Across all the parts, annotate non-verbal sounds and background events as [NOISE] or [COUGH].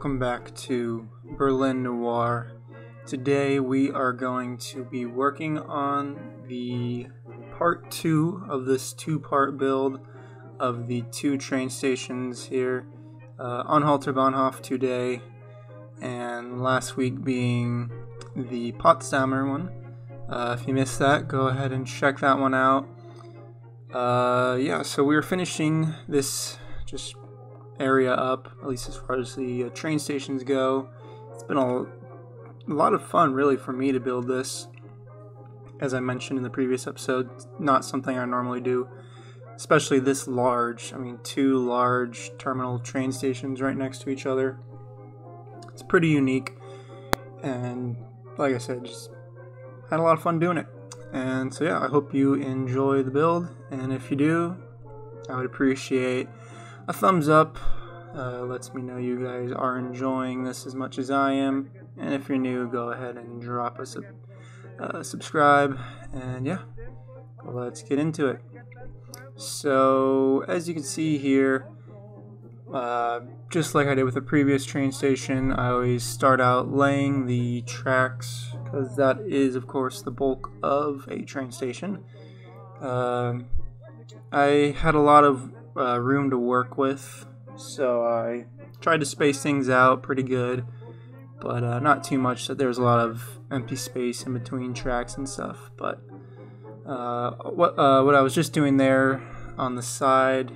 welcome back to Berlin Noir. Today we are going to be working on the part two of this two part build of the two train stations here uh, Anhalter Bahnhof today, and last week being the Potsdamer one. Uh, if you missed that, go ahead and check that one out. Uh, yeah, so we're finishing this just area up, at least as far as the uh, train stations go. It's been a, a lot of fun, really, for me to build this. As I mentioned in the previous episode, not something I normally do, especially this large. I mean, two large terminal train stations right next to each other. It's pretty unique, and like I said, just had a lot of fun doing it. And so, yeah, I hope you enjoy the build, and if you do, I would appreciate a thumbs up uh, lets me know you guys are enjoying this as much as I am. And if you're new, go ahead and drop us a uh, subscribe. And yeah, let's get into it. So, as you can see here, uh, just like I did with the previous train station, I always start out laying the tracks because that is, of course, the bulk of a train station. Um, I had a lot of uh, room to work with, so I tried to space things out pretty good, but uh, not too much. That there's a lot of empty space in between tracks and stuff. But uh, what uh, what I was just doing there on the side,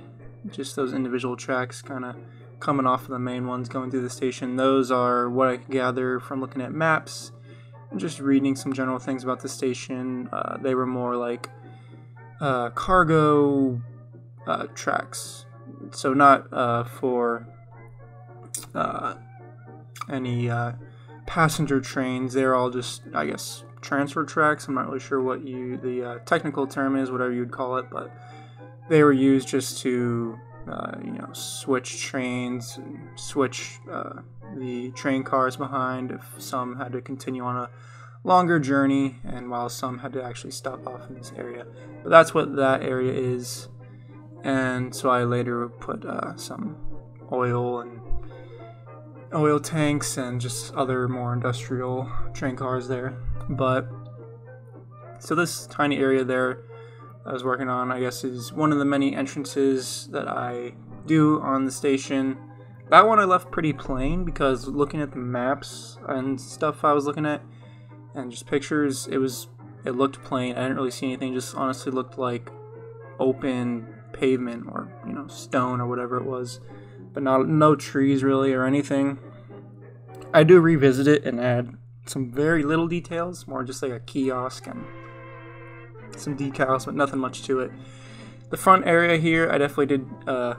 just those individual tracks, kind of coming off of the main ones going through the station. Those are what I could gather from looking at maps and just reading some general things about the station. Uh, they were more like uh, cargo uh, tracks. So not uh, for uh, any uh, passenger trains. They're all just, I guess, transfer tracks. I'm not really sure what you the uh, technical term is, whatever you'd call it, but they were used just to uh, you know switch trains, switch the train cars behind if some had to continue on a longer journey and while some had to actually stop off in this area. But that's what that area is and so I later put uh, some oil and oil tanks and just other more industrial train cars there. But so this tiny area there I was working on, I guess, is one of the many entrances that I do on the station. That one I left pretty plain because looking at the maps and stuff I was looking at and just pictures, it was it looked plain. I didn't really see anything. Just honestly looked like open pavement or you know stone or whatever it was, but not no trees really or anything. I do revisit it and add some very little details, more just like a kiosk and some decals, but nothing much to it. The front area here, I definitely did uh,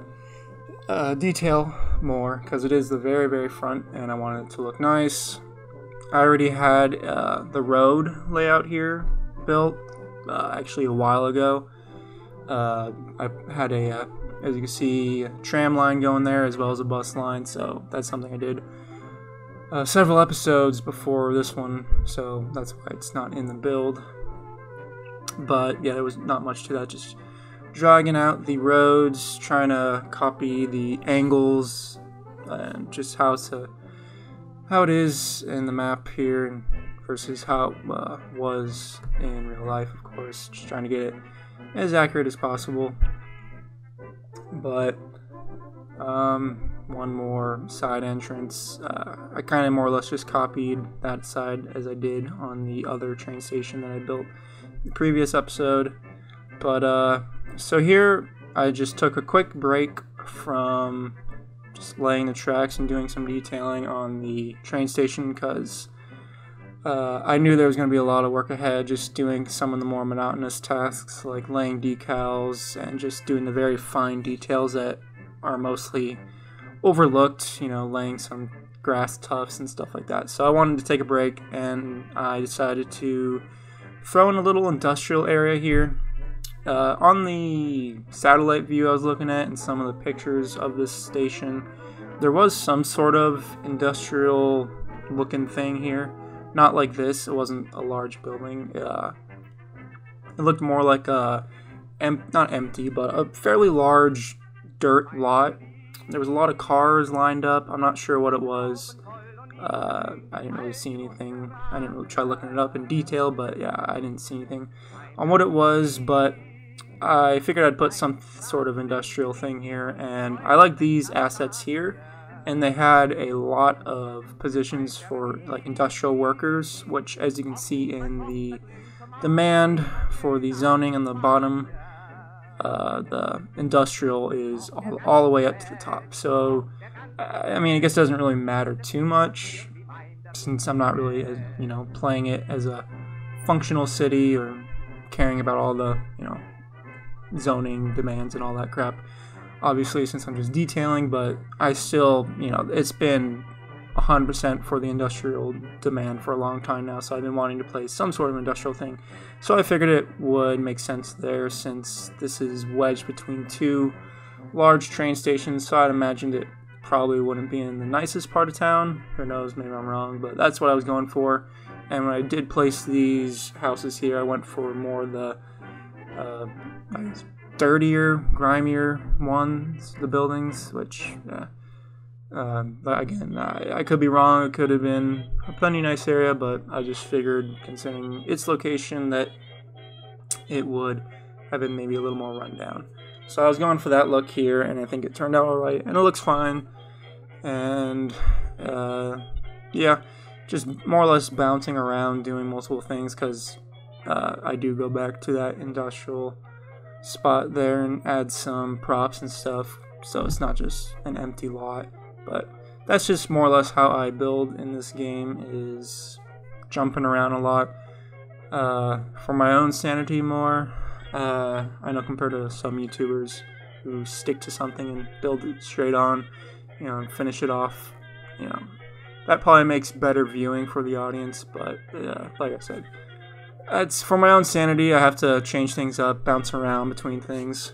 uh, detail more because it is the very very front, and I wanted it to look nice. I already had uh, the road layout here built uh, actually a while ago uh, I had a, uh, as you can see, tram line going there as well as a bus line, so that's something I did uh, several episodes before this one, so that's why it's not in the build. But yeah, there was not much to that, just dragging out the roads, trying to copy the angles, and just how to how it is in the map here versus how it uh, was in real life, of course. Just trying to get it as accurate as possible. But um, one more side entrance. Uh, I kind of more or less just copied that side as I did on the other train station that I built the previous episode. But uh, so here I just took a quick break from just laying the tracks and doing some detailing on the train station because uh, I knew there was going to be a lot of work ahead, just doing some of the more monotonous tasks like laying decals and just doing the very fine details that are mostly overlooked, you know, laying some grass tufts and stuff like that. So I wanted to take a break and I decided to throw in a little industrial area here. Uh, on the satellite view I was looking at and some of the pictures of this station, there was some sort of industrial looking thing here. Not like this. It wasn't a large building. Uh, it looked more like a, em- not empty, but a fairly large dirt lot there was a lot of cars lined up. I'm not sure what it was. Uh, I didn't really see anything. I didn't really try looking it up in detail, but yeah, I didn't see anything on what it was. But I figured I'd put some sort of industrial thing here, and I like these assets here. And they had a lot of positions for like industrial workers, which, as you can see in the demand for the zoning on the bottom, uh, the industrial is all, all the way up to the top. So, I mean, I guess it doesn't really matter too much since I'm not really, uh, you know, playing it as a functional city or caring about all the, you know, zoning demands and all that crap. Obviously, since I'm just detailing, but I still, you know, it's been 100% for the industrial demand for a long time now, so I've been wanting to play some sort of industrial thing. So I figured it would make sense there since this is wedged between two large train stations, so I'd imagined it probably wouldn't be in the nicest part of town. Who knows, maybe I'm wrong, but that's what I was going for. And when I did place these houses here, I went for more the uh, dirtier, grimier ones, the buildings, which, uh, but again, I, I, could be wrong. It could have been a plenty nice area, but I just figured, considering its location, that it would have been maybe a little more rundown. So I was going for that look here, and I think it turned out alright, and it looks fine. And, uh, yeah, just more or less bouncing around doing multiple things because uh, I do go back to that industrial spot there and add some props and stuff. So it's not just an empty lot but that's just more or less how I build in this game is jumping around a lot. Uh, for my own sanity more uh, I know compared to some YouTubers who stick to something and build it straight on you know and finish it off you know that probably makes better viewing for the audience but uh, like I said it's for my own sanity. I have to change things up, bounce around between things.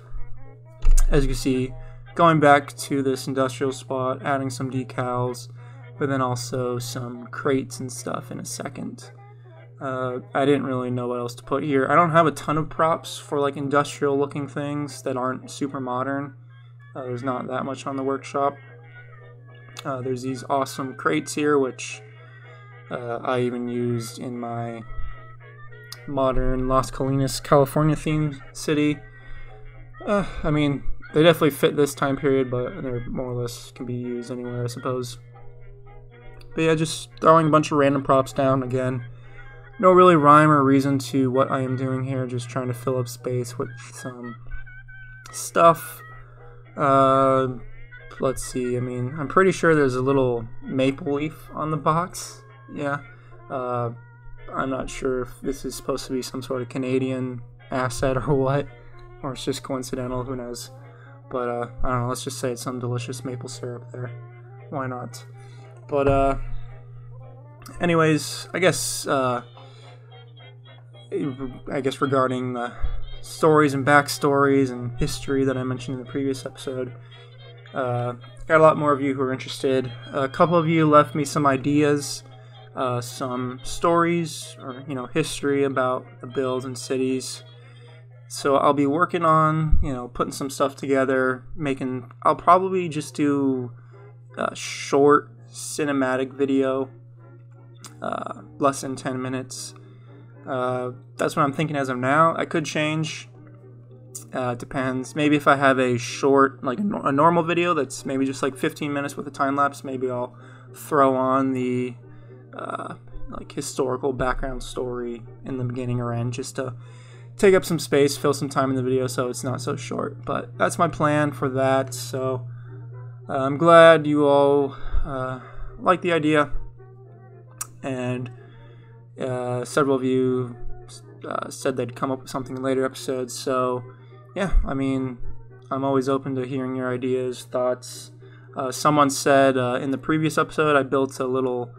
As you can see, going back to this industrial spot, adding some decals, but then also some crates and stuff in a second. Uh, I didn't really know what else to put here. I don't have a ton of props for like industrial looking things that aren't super modern. Uh, there's not that much on the workshop. Uh, there's these awesome crates here, which uh, I even used in my modern Las Colinas, California themed city. Uh, I mean, they definitely fit this time period, but they're more or less can be used anywhere, I suppose. But yeah, just throwing a bunch of random props down again. No really rhyme or reason to what I am doing here, just trying to fill up space with some stuff. Uh, let's see, I mean, I'm pretty sure there's a little maple leaf on the box. Yeah. Uh, I'm not sure if this is supposed to be some sort of Canadian asset or [LAUGHS] what, or it's just coincidental, who knows. But uh, I don't know, let's just say it's some delicious maple syrup there. Why not? But, uh, anyways, I guess, uh, I guess regarding the stories and backstories and history that I mentioned in the previous episode, uh, got a lot more of you who are interested. A couple of you left me some ideas uh, some stories or you know history about the builds and cities. So I'll be working on you know putting some stuff together, making. I'll probably just do a short cinematic video, uh, less than ten minutes. Uh, that's what I'm thinking as of now. I could change. Uh, depends. Maybe if I have a short, like a, a normal video that's maybe just like 15 minutes with a time lapse, maybe I'll throw on the uh, like historical background story in the beginning or end just to take up some space, fill some time in the video so it's not so short. But that's my plan for that. So uh, I'm glad you all uh, like the idea, and uh, several of you uh, said they'd come up with something in later episodes. So yeah, I mean, I'm always open to hearing your ideas, thoughts. Uh, someone said in the previous episode I built a little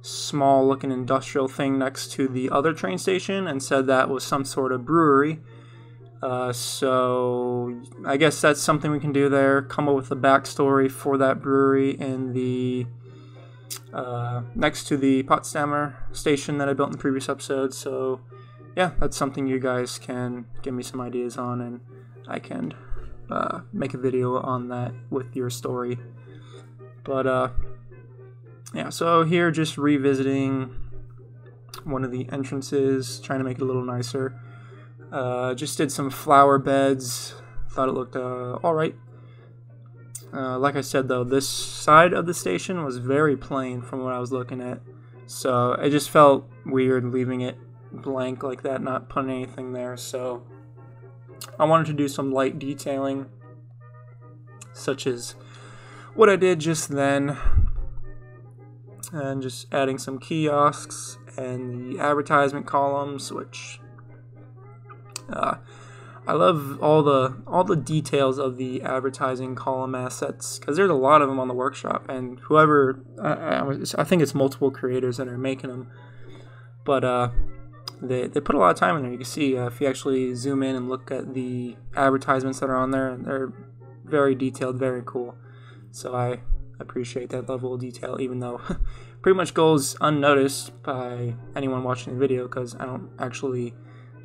small looking industrial thing next to the other train station and said that was some sort of brewery. Uh, so I guess that's something we can do there. Come up with a backstory for that brewery in the uh, next to the Potsdamer station that I built in the previous episode. So yeah, that's something you guys can give me some ideas on, and I can uh, make a video on that with your story. But uh, yeah, so here just revisiting one of the entrances, trying to make it a little nicer. Uh, just did some flower beds. Thought it looked uh, all right. Uh, like I said, though, this side of the station was very plain from what I was looking at. So it just felt weird leaving it blank like that, not putting anything there. So I wanted to do some light detailing, such as what I did just then, and just adding some kiosks and the advertisement columns, which uh, I love all the all the details of the advertising column assets because there's a lot of them on the workshop, and whoever I, I, I, think it's multiple creators that are making them, but uh, they they put a lot of time in there. You can see uh, if you actually zoom in and look at the advertisements that are on there, and they're very detailed, very cool. So I appreciate that level of detail, even though [LAUGHS] pretty much goes unnoticed by anyone watching the video because I don't actually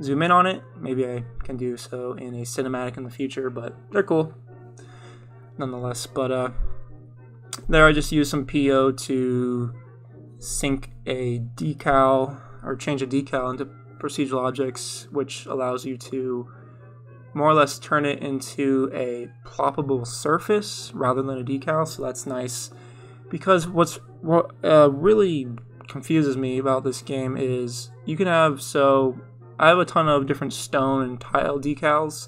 zoom in on it. Maybe I can do so in a cinematic in the future, but they're cool nonetheless. But uh, there I just used some PO to sync a decal or change a decal into procedural objects, which allows you to more or less turn it into a ploppable surface rather than a decal. So that's nice. Because what's what uh, really confuses me about this game is you can have so I have a ton of different stone and tile decals,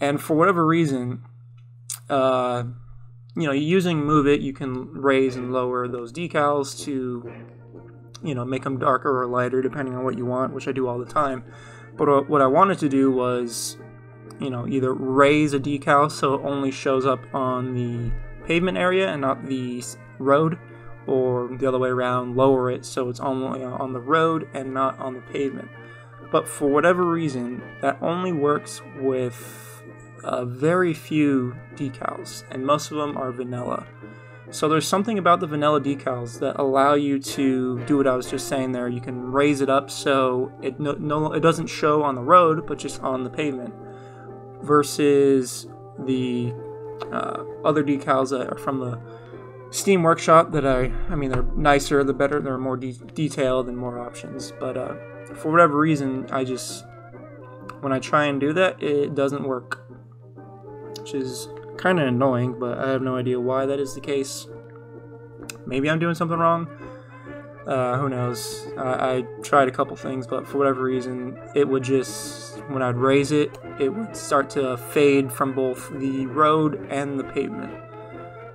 and for whatever reason, uh, you know, using Move It, you can raise and lower those decals to, you know, make them darker or lighter depending on what you want, which I do all the time. But what I wanted to do was, you know, either raise a decal so it only shows up on the pavement area and not the road, or the other way around, lower it so it's only on the road and not on the pavement but for whatever reason, that only works with uh, very few decals, and most of them are vanilla. So there's something about the vanilla decals that allow you to do what I was just saying there. You can raise it up so it no, no it doesn't show on the road, but just on the pavement, versus the uh, other decals that are from the Steam Workshop that I I mean they're nicer, the better, they're more de- detailed and more options, but. Uh, for whatever reason, I just when I try and do that, it doesn't work, which is kind of annoying. But I have no idea why that is the case. Maybe I'm doing something wrong. Uh, who knows? I, I tried a couple things, but for whatever reason, it would just when I'd raise it, it would start to fade from both the road and the pavement.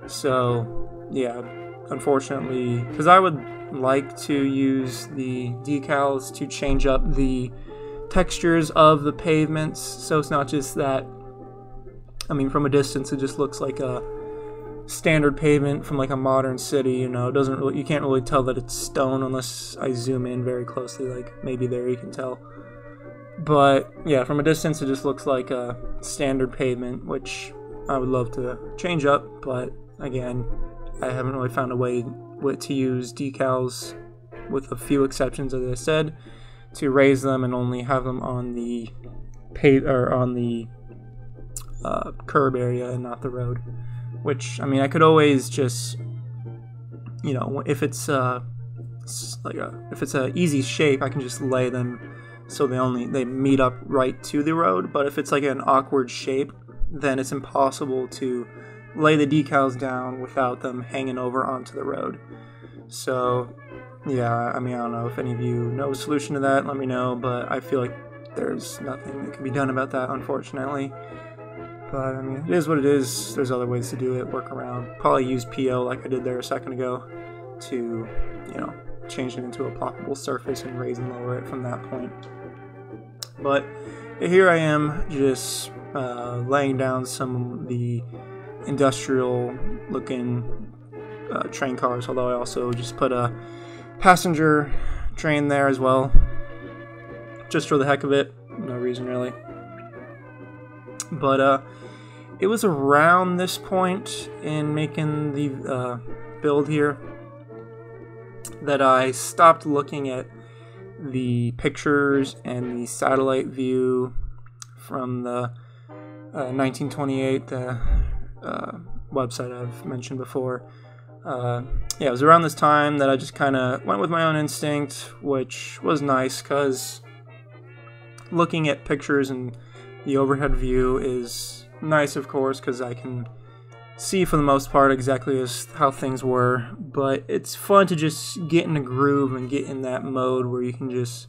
So, yeah, unfortunately, because I would like to use the decals to change up the textures of the pavements so it's not just that I mean from a distance it just looks like a standard pavement from like a modern city you know it doesn't really you can't really tell that it's stone unless I zoom in very closely like maybe there you can tell but yeah from a distance it just looks like a standard pavement which I would love to change up but again I haven't really found a way to use decals, with a few exceptions, as I said, to raise them and only have them on the pave or on the uh, curb area and not the road. Which I mean, I could always just, you know, if it's uh, like a if it's a easy shape, I can just lay them so they only they meet up right to the road. But if it's like an awkward shape, then it's impossible to lay the decals down without them hanging over onto the road. So, yeah, I mean, I don't know if any of you know a solution to that, let me know, but I feel like there's nothing that can be done about that, unfortunately. But, I mean, it is what it is. There's other ways to do it, work around. Probably use PO like I did there a second ago to, you know, change it into a ploppable surface and raise and lower it from that point. But here I am just uh, laying down some of the industrial looking uh, train cars, although I also just put a passenger train there as well, just for the heck of it. No reason really. But uh, it was around this point in making the uh, build here that I stopped looking at the pictures and the satellite view from the uh, 1928, the uh, website I've mentioned before. Uh, yeah, it was around this time that I just kind of went with my own instinct, which was nice because looking at pictures and the overhead view is nice, of course, because I can see for the most part exactly as how things were. But it's fun to just get in a groove and get in that mode where you can just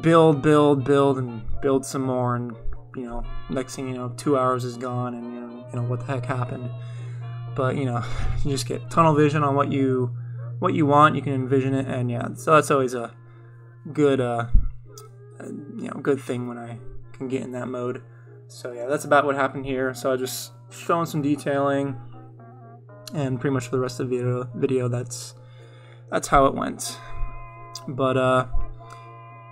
build, build, build, and build some more. And you know, next thing you know, two hours is gone, and you know, you know what the heck happened. But you know, [LAUGHS] you just get tunnel vision on what you what you want. You can envision it, and yeah, so that's always a good uh, you know good thing when I can get in that mode. So yeah, that's about what happened here. So I just showing some detailing, and pretty much for the rest of the video, video that's that's how it went. But uh,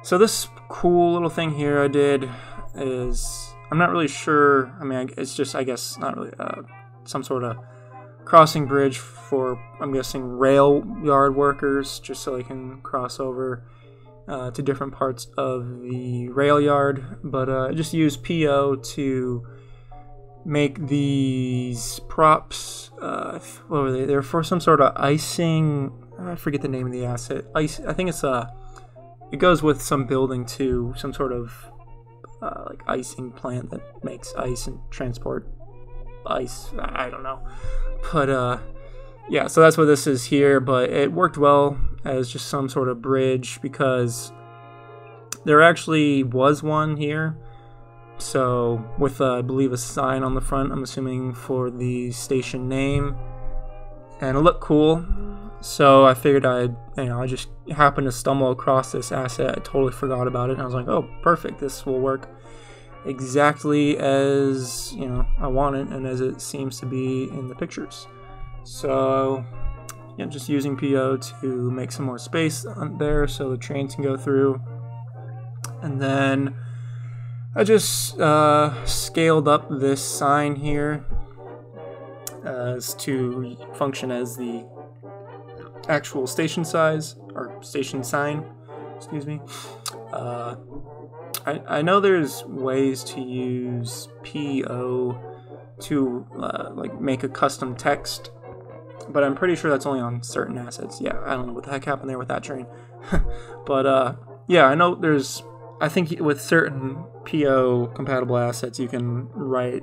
so this cool little thing here I did is I'm not really sure. I mean, it's just I guess not really uh, some sort of crossing bridge for I'm guessing rail yard workers, just so they can cross over uh, to different parts of the rail yard. But uh, just use PO to make these props. Uh, what were they? They're for some sort of icing. I forget the name of the asset. Ice. I think it's a. Uh, it goes with some building too. some sort of uh, like icing plant that makes ice and transport ice. I don't know, but uh, yeah. So that's what this is here. But it worked well as just some sort of bridge because there actually was one here so with uh, I believe a sign on the front, I'm assuming for the station name, and it looked cool. So I figured I'd, you know, I just happened to stumble across this asset. I totally forgot about it. And I was like, oh, perfect. This will work exactly as, you know, I want it and as it seems to be in the pictures. So, yeah, just using PO to make some more space on there so the train can go through. And then I just uh, scaled up this sign here as to function as the actual station size or station sign excuse me uh, I, I know there's ways to use PO to uh, like make a custom text but I'm pretty sure that's only on certain assets yeah I don't know what the heck happened there with that train [LAUGHS] but uh, yeah I know there's I think with certain PO compatible assets, you can write,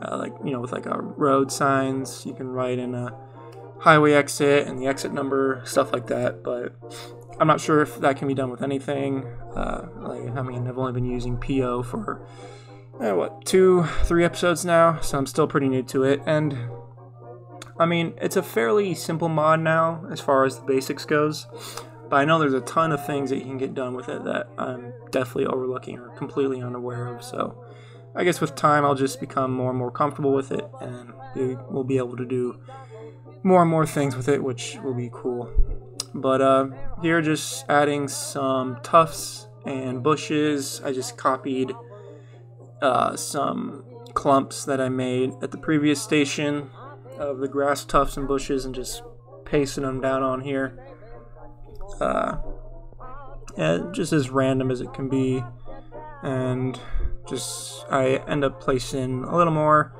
uh, like, you know, with like a road signs, you can write in a highway exit and the exit number, stuff like that. But I'm not sure if that can be done with anything. Uh, like, I mean, I've only been using PO for, uh, what, two, three episodes now, so I'm still pretty new to it. And I mean, it's a fairly simple mod now as far as the basics goes. But I know there's a ton of things that you can get done with it that I'm definitely overlooking or completely unaware of. So I guess with time, I'll just become more and more comfortable with it, and we'll be able to do more and more things with it, which will be cool. But uh, here, just adding some tufts and bushes. I just copied uh, some clumps that I made at the previous station of the grass tufts and bushes and just pasted them down on here uh, yeah, just as random as it can be, and just I end up placing a little more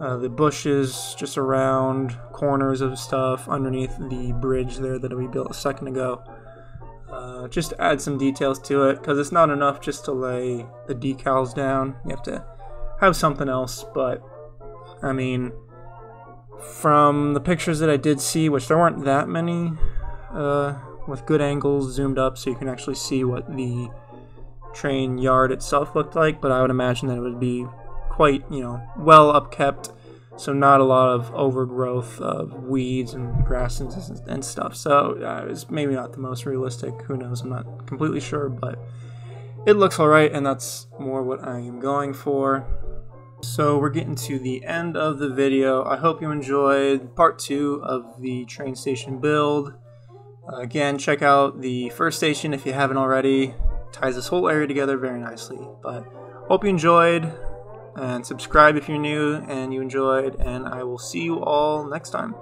uh, the bushes just around corners of stuff underneath the bridge there that we built a second ago. Uh, just add some details to it because it's not enough just to lay the decals down. You have to have something else, but I mean, from the pictures that I did see, which there weren't that many, uh, with good angles zoomed up so you can actually see what the train yard itself looked like, but I would imagine that it would be quite, you know, well upkept, so not a lot of overgrowth of weeds and grasses and stuff. So uh, it's maybe not the most realistic. Who knows? I'm not completely sure, but it looks alright, and that's more what I am going for. So we're getting to the end of the video. I hope you enjoyed part two of the train station build. Uh, again, check out the first station if you haven't already. Ties this whole area together very nicely. But hope you enjoyed, and subscribe if you're new and you enjoyed, and I will see you all next time.